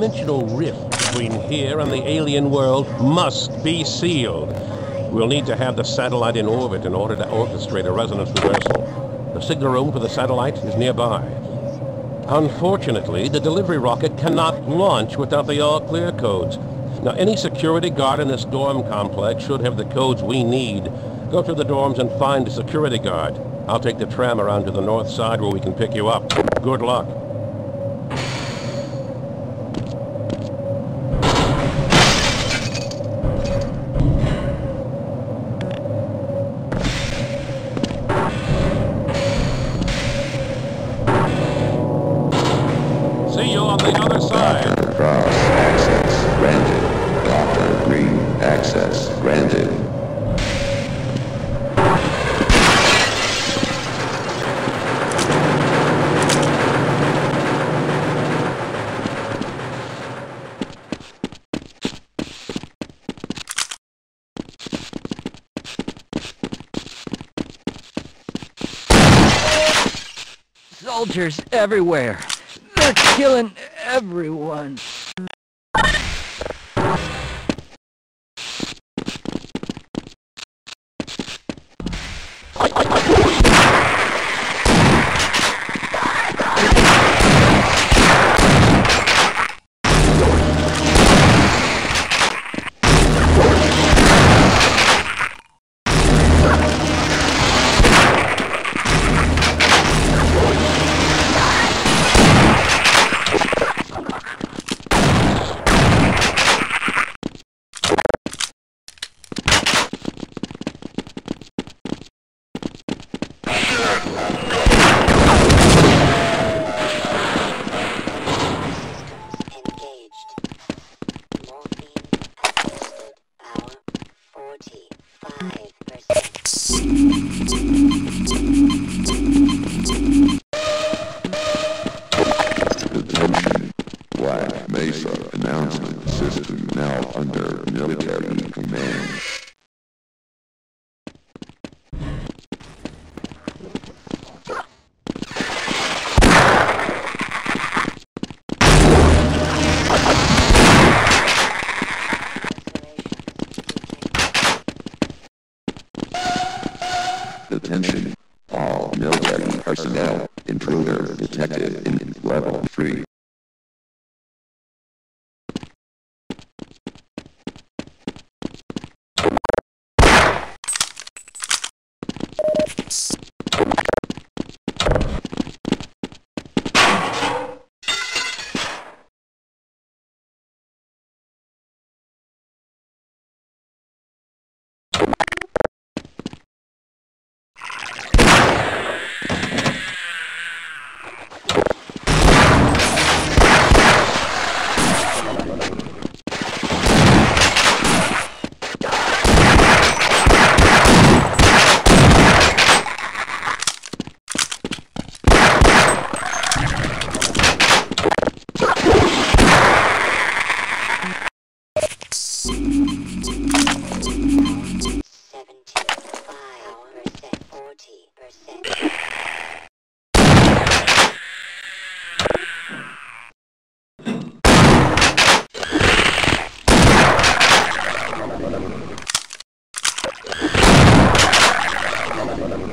dimensional rift between here and the alien world must be sealed. We'll need to have the satellite in orbit in order to orchestrate a resonance reversal. The signal room for the satellite is nearby. Unfortunately, the delivery rocket cannot launch without the all-clear codes. Now, any security guard in this dorm complex should have the codes we need. Go to the dorms and find a security guard. I'll take the tram around to the north side where we can pick you up. Good luck. Access granted. Soldiers everywhere. They're killing everyone. Oh, my God. Now under military command. Attention. All military personnel. Intruder detected in level 3. Seventy-five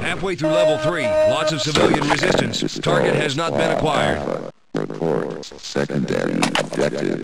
Halfway through level 3, lots of civilian resistance. Target has not been acquired. Alpha reports secondary objective.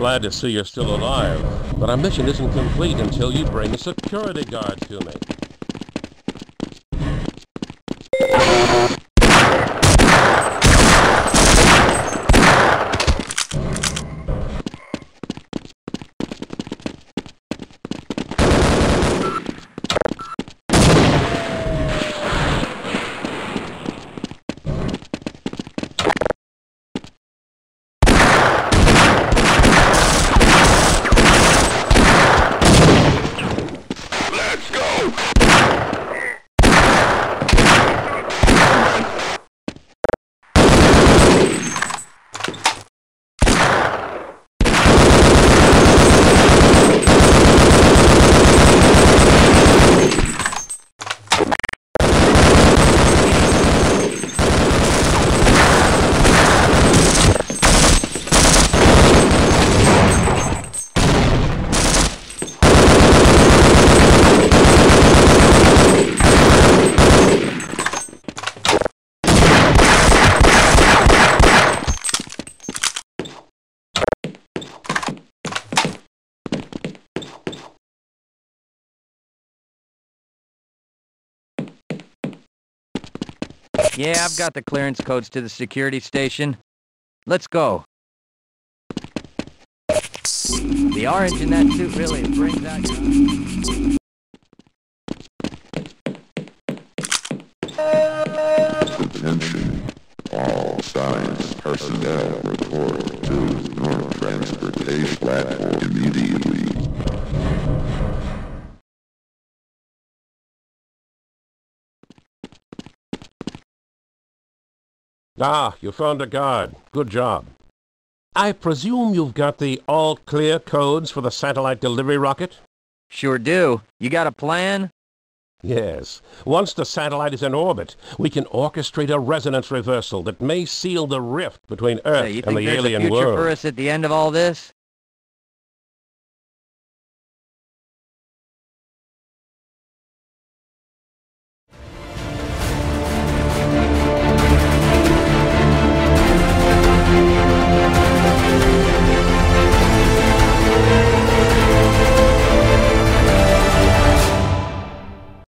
Glad to see you're still alive, but our mission isn't complete until you bring a security guard to me. Yeah, I've got the clearance codes to the security station. Let's go. The orange in that suit really brings out your... Attention. All science personnel report to North Transportation Platform immediately. Ah, you found a guard. Good job. I presume you've got the all-clear codes for the satellite delivery rocket? Sure do. You got a plan? Yes. Once the satellite is in orbit, we can orchestrate a resonance reversal that may seal the rift between Earth Hey, you and think the there's alien a future world. for us at the end of all this?